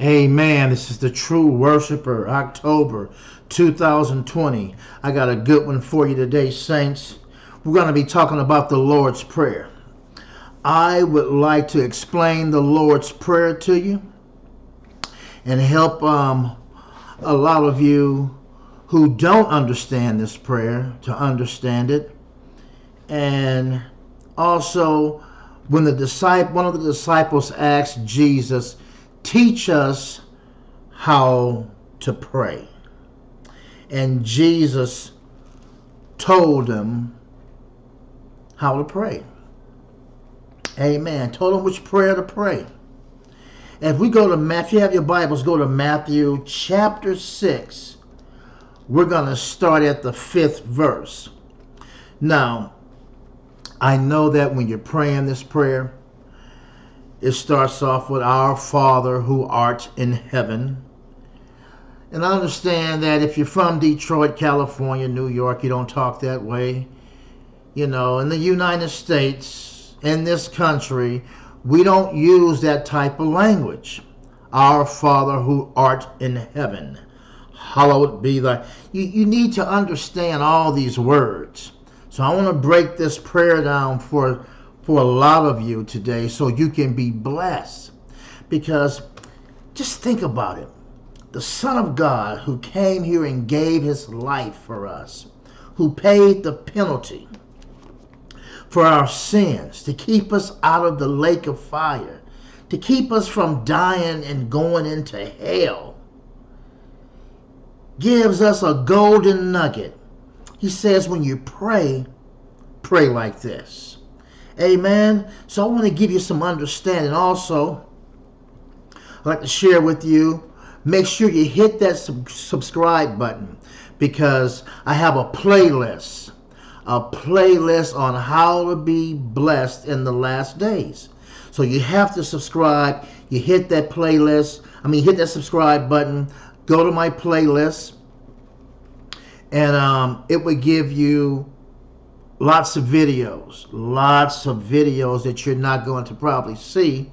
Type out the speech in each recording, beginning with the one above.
Amen. This is the True Worshiper, October 2020. I got a good one for you today, Saints. We're going to be talking about the Lord's Prayer. I would like to explain the Lord's Prayer to you and help um, a lot of you who don't understand this prayer to understand it. And also, when the disciple, one of the disciples asked Jesus, teach us how to pray. And Jesus told them how to pray. Amen. Told them which prayer to pray. If we go to Matthew, have your Bibles, go to Matthew chapter 6. We're going to start at the fifth verse. Now, I know that when you're praying this prayer, it starts off with Our Father who art in heaven. And I understand that if you're from Detroit, California, New York, you don't talk that way. You know, in the United States, in this country, we don't use that type of language. Our Father who art in heaven, hallowed be thy. You, you need to understand all these words. So I want to break this prayer down for for a lot of you today so you can be blessed. Because just think about it. The Son of God who came here and gave his life for us, who paid the penalty for our sins, to keep us out of the lake of fire, to keep us from dying and going into hell, gives us a golden nugget. He says, when you pray, pray like this. Amen. So I want to give you some understanding. Also, I'd like to share with you. Make sure you hit that sub subscribe button because I have a playlist, a playlist on how to be blessed in the last days. So you have to subscribe. You hit that playlist. I mean, hit that subscribe button. Go to my playlist, and um, it would give you lots of videos, lots of videos that you're not going to probably see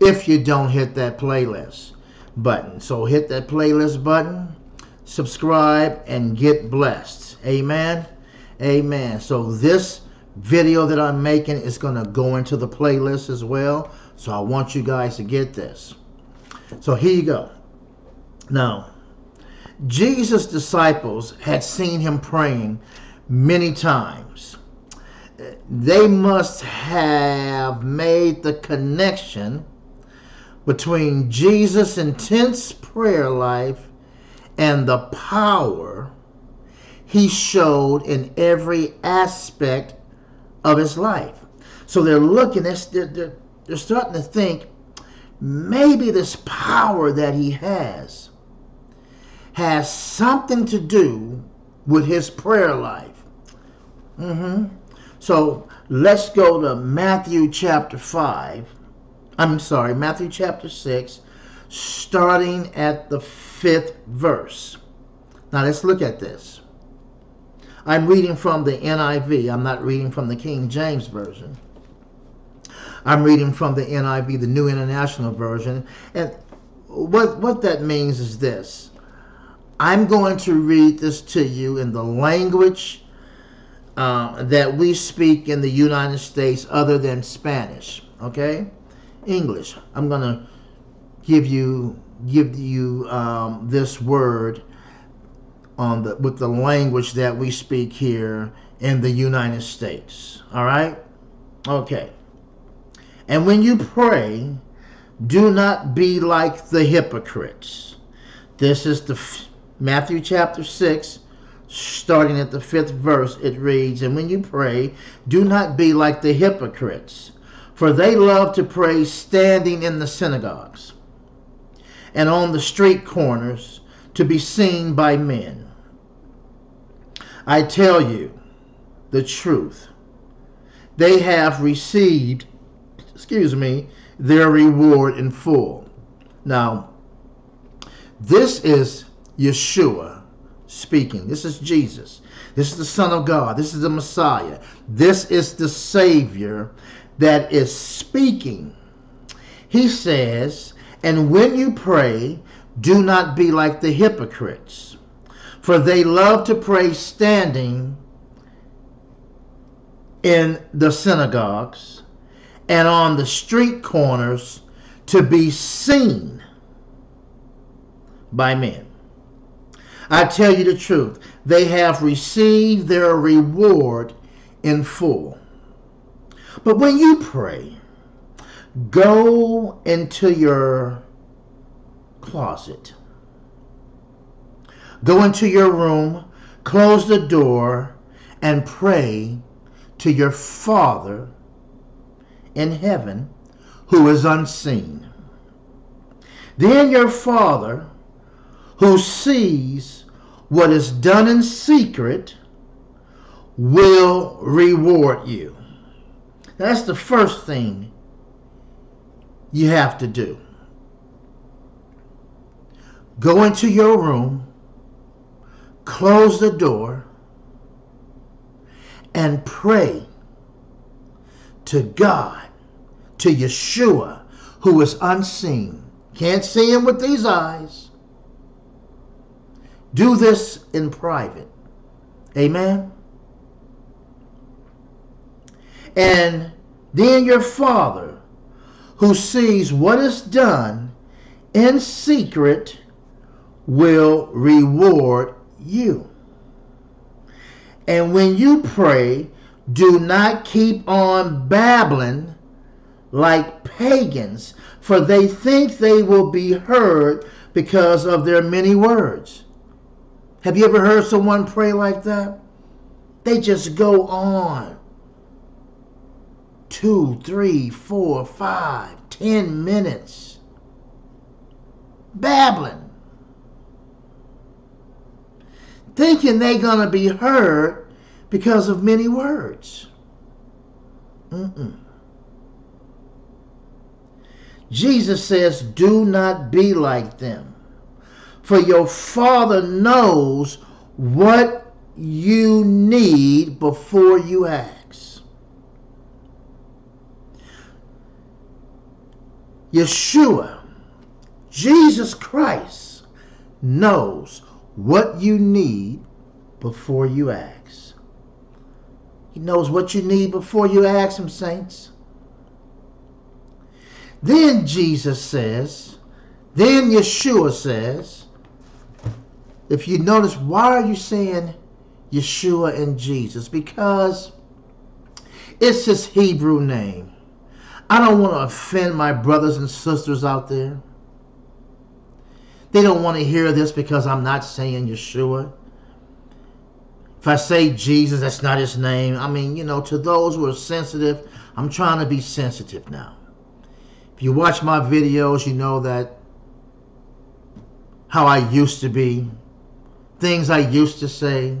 if you don't hit that playlist button. So hit that playlist button, subscribe, and get blessed. Amen. Amen. So this video that I'm making is going to go into the playlist as well. So I want you guys to get this. So here you go. Now, Jesus' disciples had seen him praying many times. They must have made the connection between Jesus' intense prayer life and the power he showed in every aspect of his life. So they're looking, they're, they're, they're starting to think maybe this power that he has has something to do with his prayer life. Mm-hmm. So let's go to Matthew chapter 5. I'm sorry, Matthew chapter 6, starting at the fifth verse. Now let's look at this. I'm reading from the NIV. I'm not reading from the King James Version. I'm reading from the NIV, the New International Version. And what, what that means is this. I'm going to read this to you in the language uh, that we speak in the United States other than Spanish. Okay, English. I'm gonna give you give you um, this word on the with the language that we speak here in the United States. All right. Okay. And when you pray, do not be like the hypocrites. This is the Matthew chapter 6 starting at the fifth verse, it reads, And when you pray, do not be like the hypocrites, for they love to pray standing in the synagogues and on the street corners to be seen by men. I tell you the truth. They have received, excuse me, their reward in full. Now, this is Yeshua speaking. This is Jesus. This is the Son of God. This is the Messiah. This is the Savior that is speaking. He says, And when you pray, do not be like the hypocrites, for they love to pray standing in the synagogues and on the street corners to be seen by men. I tell you the truth, they have received their reward in full. But when you pray, go into your closet, go into your room, close the door, and pray to your Father in heaven who is unseen. Then your Father who sees what is done in secret will reward you. That's the first thing you have to do. Go into your room, close the door, and pray to God, to Yeshua, who is unseen. Can't see him with these eyes. Do this in private. Amen. And then your Father, who sees what is done in secret, will reward you. And when you pray, do not keep on babbling like pagans, for they think they will be heard because of their many words. Have you ever heard someone pray like that? They just go on. Two, three, four, five, ten minutes. Babbling. Thinking they're going to be heard because of many words. Mm-mm. Jesus says, Do not be like them, for your Father knows what you need before you ask. Yeshua, Jesus Christ, knows what you need before you ask. He knows what you need before you ask Him, saints. Then Jesus says, then Yeshua says, if you notice, why are you saying Yeshua and Jesus? Because it's his Hebrew name. I don't want to offend my brothers and sisters out there. They don't want to hear this because I'm not saying Yeshua. If I say Jesus, that's not his name. I mean, you know, to those who are sensitive, I'm trying to be sensitive now. If you watch my videos, you know that how I used to be, things I used to say.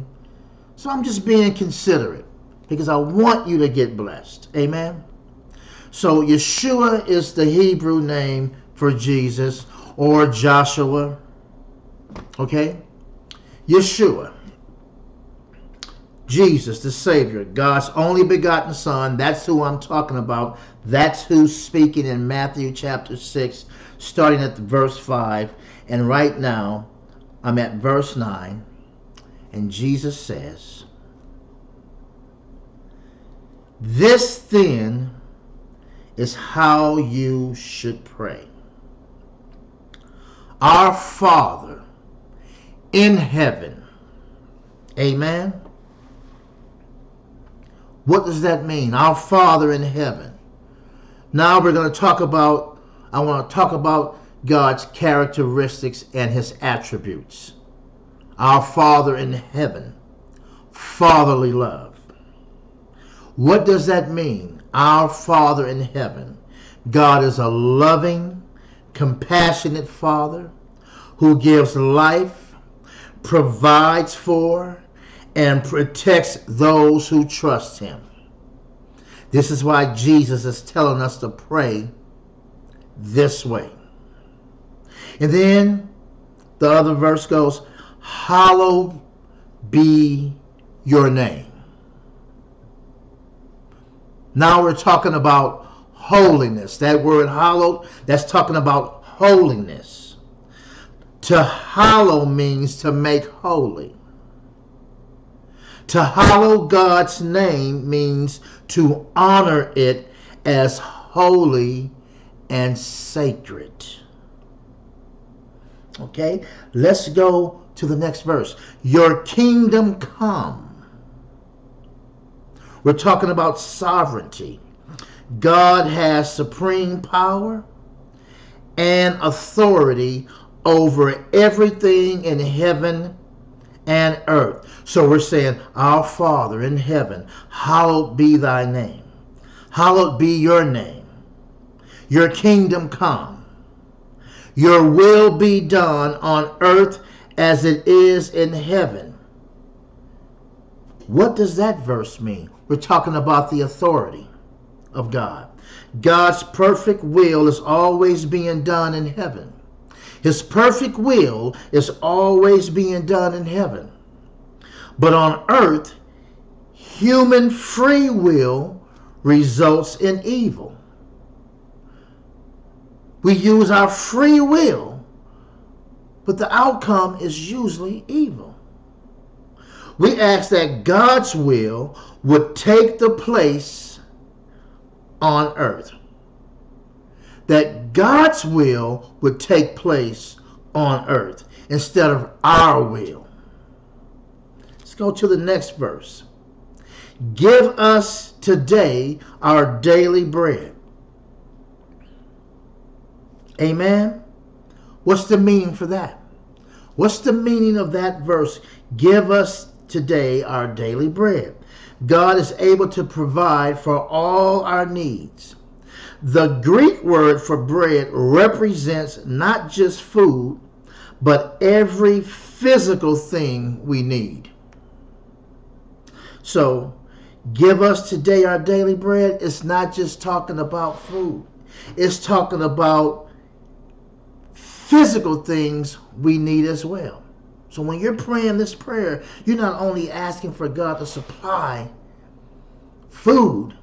So I'm just being considerate because I want you to get blessed. Amen. So Yeshua is the Hebrew name for Jesus or Joshua. Okay? Yeshua. Jesus, the Savior, God's only begotten Son. That's who I'm talking about. That's who's speaking in Matthew chapter 6, starting at verse 5. And right now, I'm at verse 9. And Jesus says, This then is how you should pray. Our Father in heaven. Amen. What does that mean? Our Father in heaven. Now we're going to talk about, I want to talk about God's characteristics and his attributes. Our Father in heaven. Fatherly love. What does that mean? Our Father in heaven. God is a loving, compassionate Father who gives life, provides for, and protects those who trust him. This is why Jesus is telling us to pray this way. And then the other verse goes, Hallowed be your name. Now we're talking about holiness. That word hallowed, that's talking about holiness. To hallow means to make holy. To hallow God's name means to honor it as holy and sacred. Okay, let's go to the next verse. Your kingdom come. We're talking about sovereignty. God has supreme power and authority over everything in heaven and earth. So we're saying, Our Father in heaven, hallowed be thy name. Hallowed be your name. Your kingdom come. Your will be done on earth as it is in heaven. What does that verse mean? We're talking about the authority of God. God's perfect will is always being done in heaven. His perfect will is always being done in heaven. But on earth, human free will results in evil. We use our free will, but the outcome is usually evil. We ask that God's will would take the place on earth. That God's will would take place on earth instead of our will. Let's go to the next verse. Give us today our daily bread. Amen. What's the meaning for that? What's the meaning of that verse? Give us today our daily bread. God is able to provide for all our needs. The Greek word for bread represents not just food, but every physical thing we need. So, give us today our daily bread. It's not just talking about food, it's talking about physical things we need as well. So when you're praying this prayer, you're not only asking for God to supply food,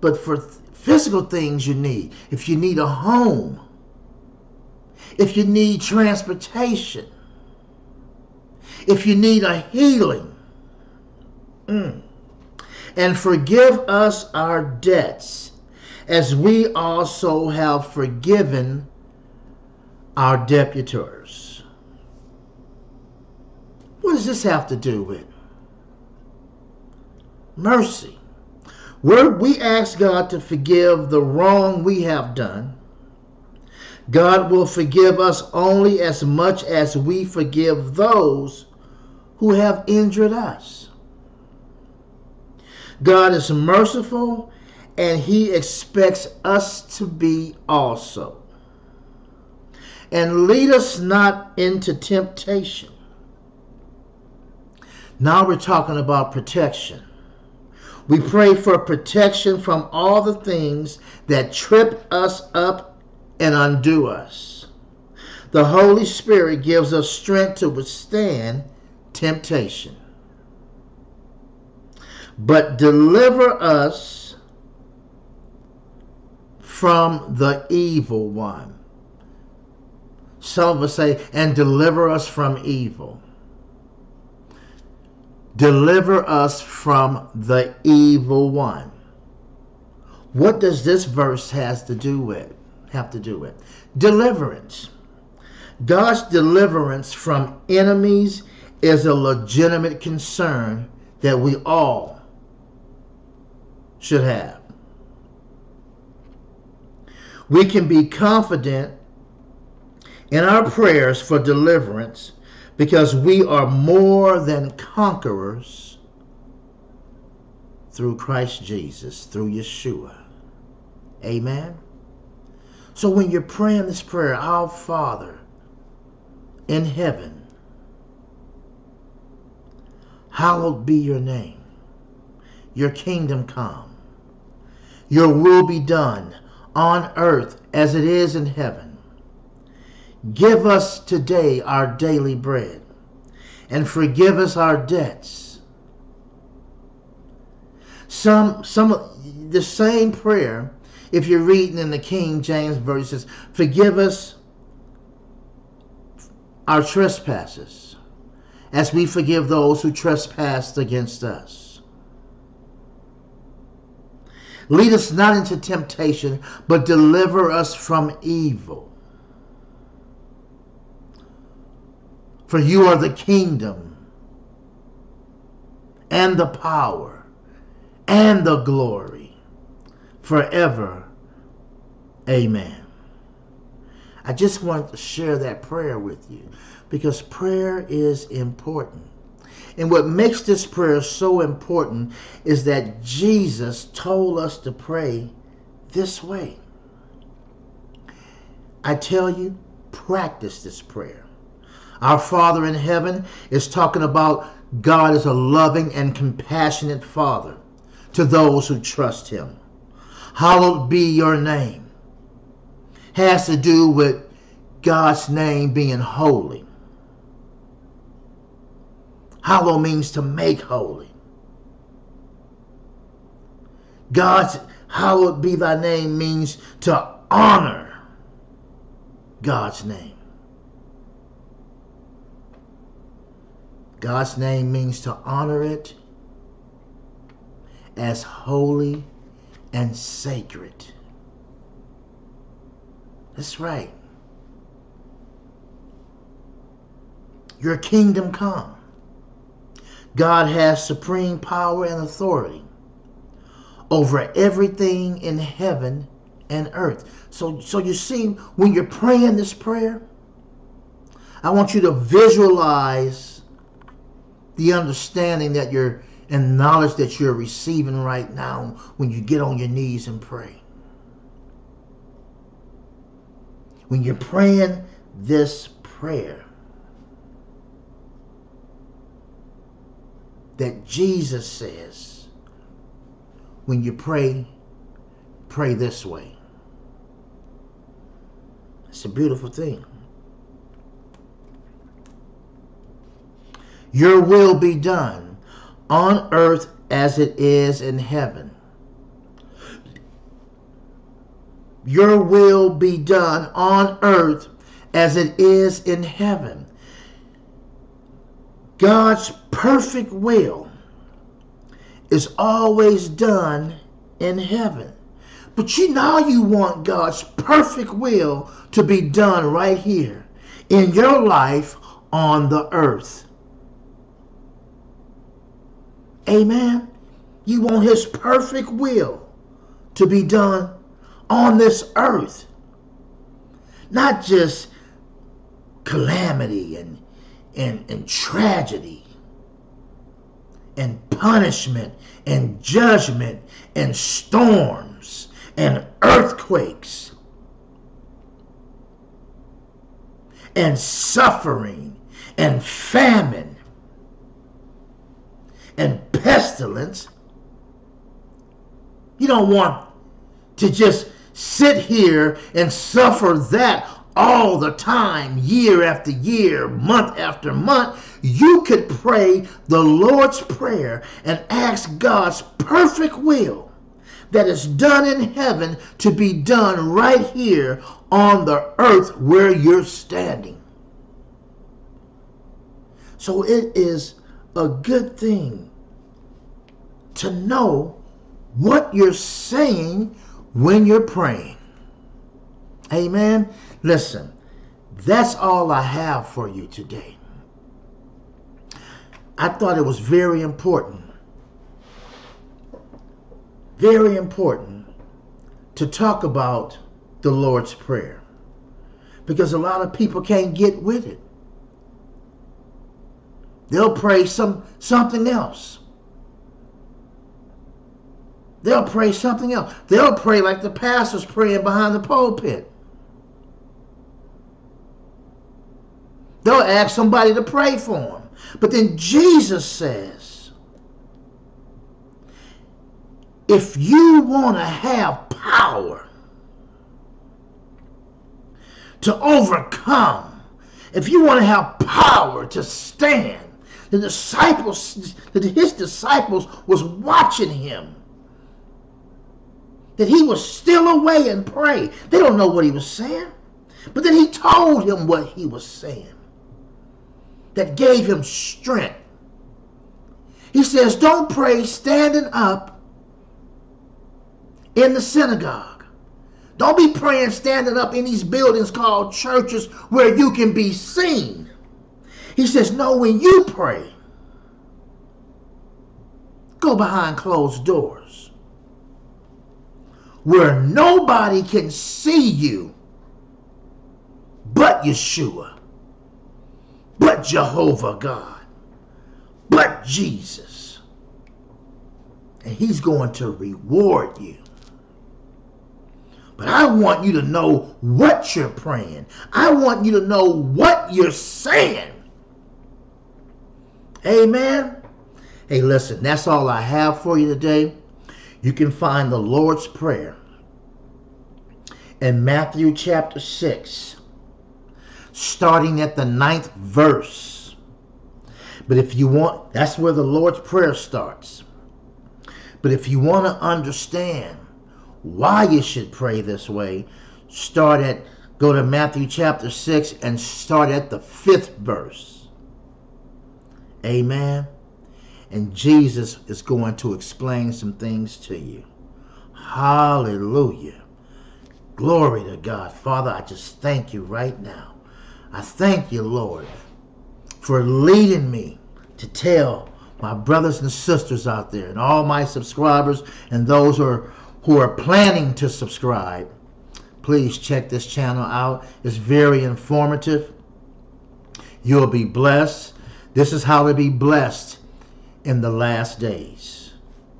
but for physical things you need. If you need a home, if you need transportation, if you need a healing, mm, and forgive us our debts as we also have forgiven our debtors. What does this have to do with? Mercy. Where we ask God to forgive the wrong we have done, God will forgive us only as much as we forgive those who have injured us. God is merciful and he expects us to be also. And lead us not into temptation, now we're talking about protection. We pray for protection from all the things that trip us up and undo us. The Holy Spirit gives us strength to withstand temptation. But deliver us from the evil one. Some of us say, and deliver us from evil. Deliver us from the evil one. What does this verse has to do with? Have to do with deliverance. God's deliverance from enemies is a legitimate concern that we all should have. We can be confident in our prayers for deliverance because we are more than conquerors through Christ Jesus, through Yeshua. Amen. So when you're praying this prayer, Our Father in heaven, hallowed be your name. Your kingdom come. Your will be done on earth as it is in heaven. Give us today our daily bread, and forgive us our debts. Some, some, the same prayer if you're reading in the King James Version, Forgive us our trespasses, as we forgive those who trespass against us. Lead us not into temptation, but deliver us from evil. For you are the kingdom and the power and the glory forever. Amen. I just wanted to share that prayer with you because prayer is important. And what makes this prayer so important is that Jesus told us to pray this way. I tell you, practice this prayer. Our Father in heaven is talking about God is a loving and compassionate Father to those who trust Him. Hallowed be your name. Has to do with God's name being holy. Hallow means to make holy. God's hallowed be thy name means to honor God's name. God's name means to honor it as holy and sacred. That's right. Your kingdom come. God has supreme power and authority over everything in heaven and earth. So so you see when you're praying this prayer, I want you to visualize the understanding that you're and knowledge that you're receiving right now when you get on your knees and pray. When you're praying this prayer, that Jesus says, when you pray, pray this way. It's a beautiful thing. Your will be done on earth as it is in heaven. Your will be done on earth as it is in heaven. God's perfect will is always done in heaven. But you know you want God's perfect will to be done right here in your life on the earth. Amen. You want his perfect will to be done on this earth. Not just calamity and, and, and tragedy and punishment and judgment and storms and earthquakes and suffering and famine and pestilence. You don't want to just sit here and suffer that all the time, year after year, month after month. You could pray the Lord's Prayer and ask God's perfect will that is done in heaven to be done right here on the earth where you're standing. So it is a good thing to know what you're saying when you're praying. Amen. Listen, that's all I have for you today. I thought it was very important, very important to talk about the Lord's Prayer because a lot of people can't get with it. They'll pray some something else. They'll pray something else. They'll pray like the pastor's praying behind the pulpit. They'll ask somebody to pray for them. But then Jesus says, if you want to have power to overcome, if you want to have power to stand, the disciples, that his disciples was watching him that he was still away and pray. They don't know what he was saying. But then he told him what he was saying that gave him strength. He says, Don't pray standing up in the synagogue. Don't be praying standing up in these buildings called churches where you can be seen. He says, No, when you pray, go behind closed doors where nobody can see you but Yeshua, but Jehovah God, but Jesus. And he's going to reward you. But I want you to know what you're praying. I want you to know what you're saying. Amen. Hey, listen, that's all I have for you today. You can find the Lord's Prayer in Matthew chapter 6, starting at the ninth verse. But if you want, that's where the Lord's Prayer starts. But if you want to understand why you should pray this way, start at, go to Matthew chapter 6 and start at the fifth verse. Amen. And Jesus is going to explain some things to you. Hallelujah. Glory to God. Father, I just thank you right now. I thank you, Lord, for leading me to tell my brothers and sisters out there and all my subscribers and those who are, who are planning to subscribe. Please check this channel out. It's very informative. You'll be blessed. This is how to be blessed in the last days.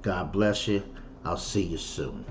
God bless you. I'll see you soon.